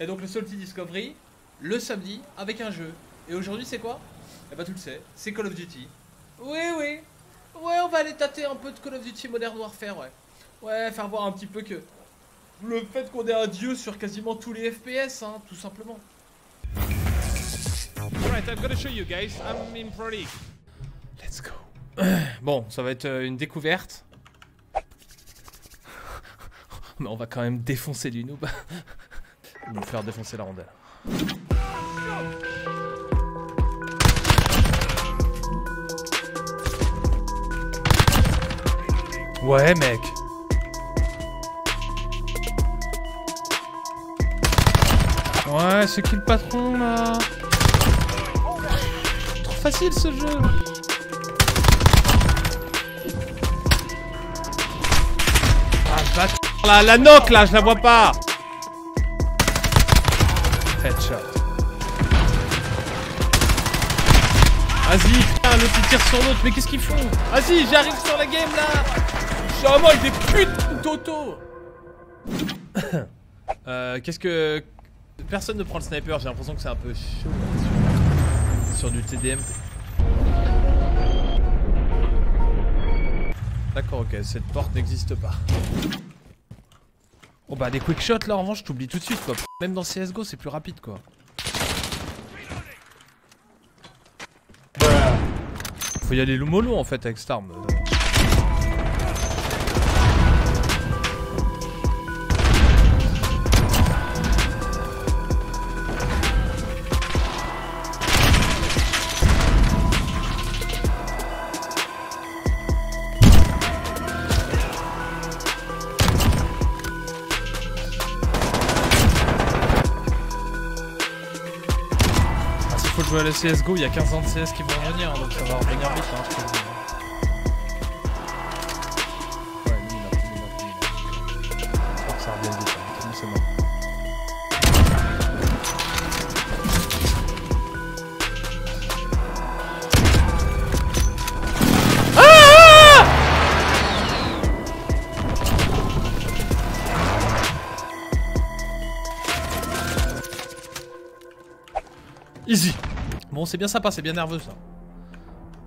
Et donc le Salty Discovery, le samedi, avec un jeu. Et aujourd'hui, c'est quoi? Eh bah, tu le sais, c'est Call of Duty. Oui, oui. Ouais, on va aller tâter un peu de Call of Duty Modern Warfare, ouais. Ouais, faire voir un petit peu que le fait qu'on est un dieu sur quasiment tous les FPS, hein, tout simplement. Alright, I'm gonna show you guys. I'm in Pro League. Let's go. Bon, ça va être euh, une découverte. Mais on va quand même défoncer du noob. Me faire défoncer la rondelle. Ouais, mec. Ouais, c'est qui le patron là Trop facile ce jeu. Ah, bâtard, là, la knock là, je la vois pas. Headshot. Vas-y, putain, l'autre il tire sur l'autre, mais qu'est-ce qu'ils font? Vas-y, j'arrive sur la game là suis vraiment avec des putes d'auto Euh, qu'est-ce que... Personne ne prend le sniper, j'ai l'impression que c'est un peu chaud sur du TDM. D'accord, ok, cette porte n'existe pas. Oh bah des quick shots là en revanche, je t'oublie tout de suite quoi. Même dans CSGO c'est plus rapide quoi. Faut y aller mollo en fait avec cette arme. Jouer à la CSGO, il y a 15 ans de CS qui vont revenir, donc ça va revenir vite. Hein. Ouais, mine up, mine up, mine up. Faut que ça revienne vite, hein, doucement. Ah Easy. Bon, c'est bien sympa, c'est bien nerveux ça.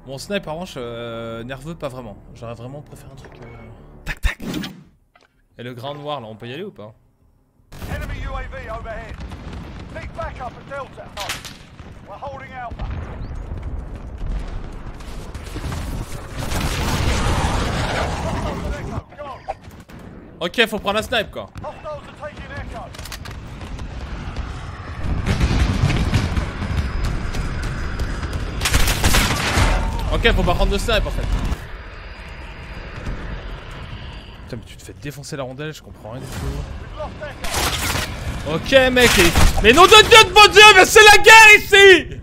Bon, snipe en revanche, euh, nerveux pas vraiment. J'aurais vraiment préféré un truc. euh, Tac tac. Et le grand noir là, on peut y aller ou pas? Ok, faut prendre la snipe quoi. Ok, faut pas prendre de snipe en fait. Putain, mais tu te fais défoncer la rondelle, je comprends rien du tout. Ok, mec, et- mais nom de Dieu de mon Dieu, mais c'est la guerre ici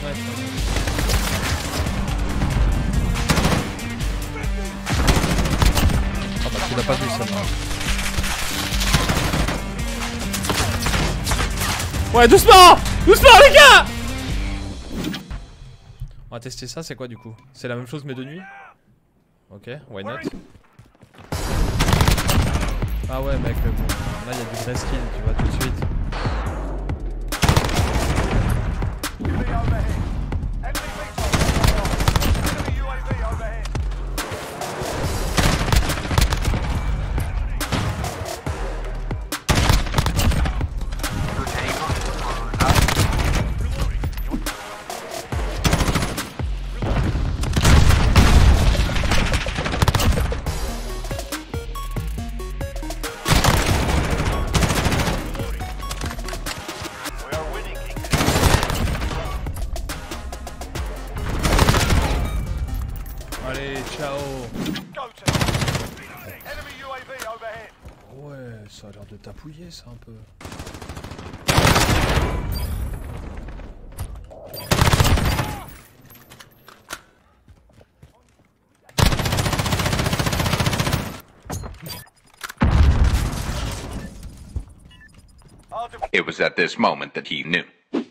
Ouais, hein. Ah bah pas vu ça. Ouais doucement Doucement les gars On va tester ça, c'est quoi du coup? C'est la même chose mais de nuit? Ok, why not? Ah ouais mec, bon, là il y a du vrai skill, tu vois tout de suite. Overhead. ça a l'air de tapouiller ça un peu. It was at this moment that he knew.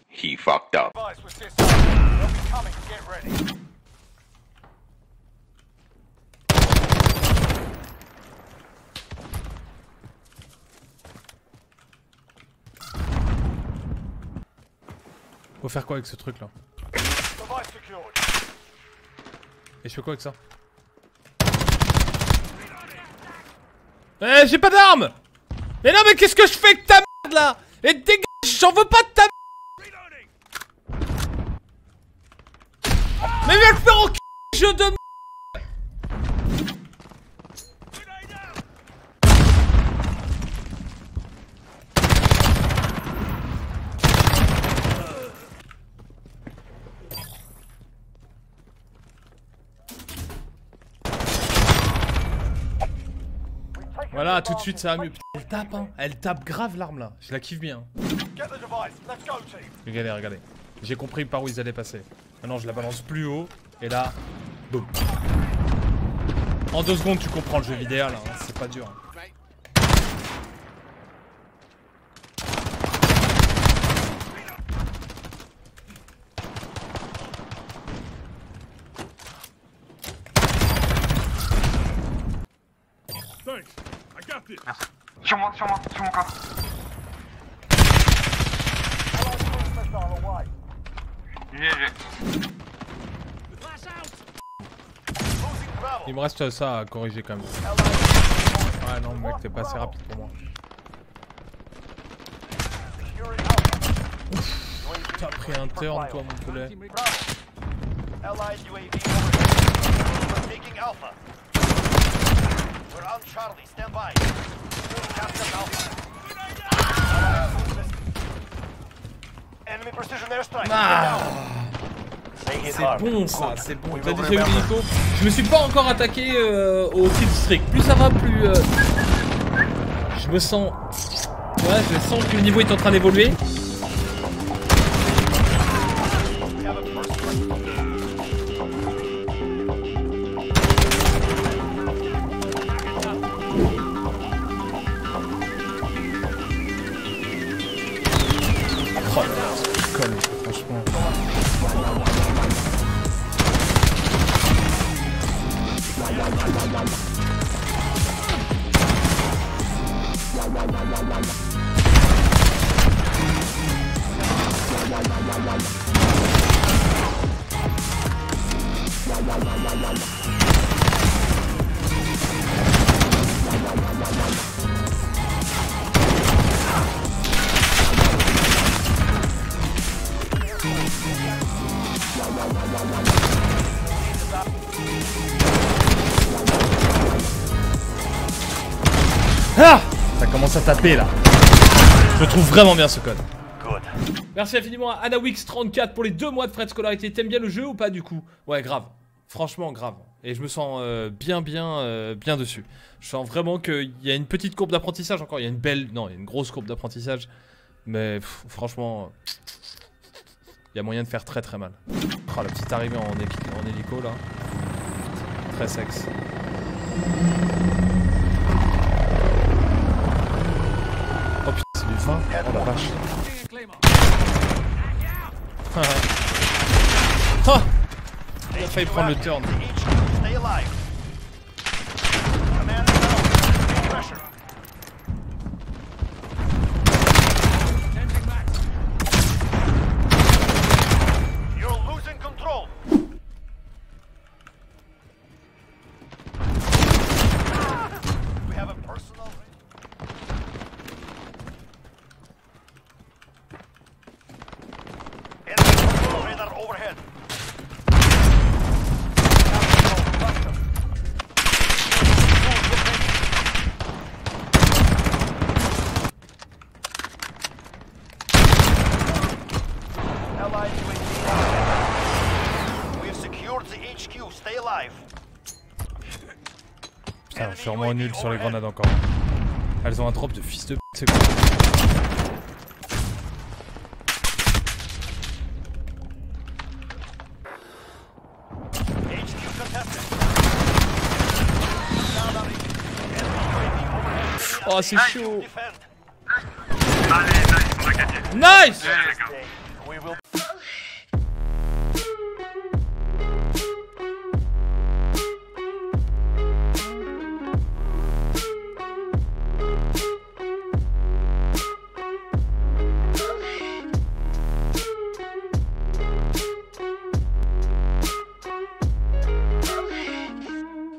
He fucked up. Faut faire quoi avec ce truc là. Et je fais quoi avec ça Eh, j'ai pas d'armes Mais non, mais qu'est-ce que je fais avec ta merde là Et dégage, j'en veux pas de ta merde Mais viens le faire au cul, jeu de merde Voilà, tout de suite ça va mieux. Putain, elle tape, hein. Elle tape grave l'arme là. Je la kiffe bien. Team. Regardez, regardez. J'ai compris par où ils allaient passer. Maintenant, je la balance plus haut. Et là, boum. En deux secondes, tu comprends le jeu vidéo là. hein, C'est pas dur. hein. Sur moi, sur moi, sur mon corps. GG. Il me reste ça à corriger quand même. Ouais, non, mec, t'es pas assez rapide pour moi. T'as pris un turn, toi, mon poulet. Bravo. Allied UAV overhead. We're taking Alpha. We're on Charlie. Stand by. Ah. C'est bon ça, c'est bon. We T'as will déjà eu remember. l'hélico Je me suis pas encore attaqué euh, au kill streak. Plus ça va, plus. euh, Je me sens. Ouais, je sens que le niveau est en train d'évoluer. Ah Ça commence à taper là. Je trouve vraiment bien ce code. Merci infiniment à AnaWix34 pour les deux mois de frais de scolarité. T'aimes bien le jeu ou pas du coup? Ouais, grave. Franchement, grave. Et je me sens euh, bien, bien, euh, bien dessus. Je sens vraiment qu'il y a une petite courbe d'apprentissage encore. Il y a une belle, non, il y a une grosse courbe d'apprentissage. Mais franchement, il y a moyen de faire très très mal. Oh, la petite arrivée en hélico là. Très sexe. Putain, c'est du fin. Oh la vache. Ah Il a failli prendre le turn. Vraiment nul sur les grenades encore. Elles ont un drop de fils de p. C'est quoi. Oh, c'est chaud. Nice,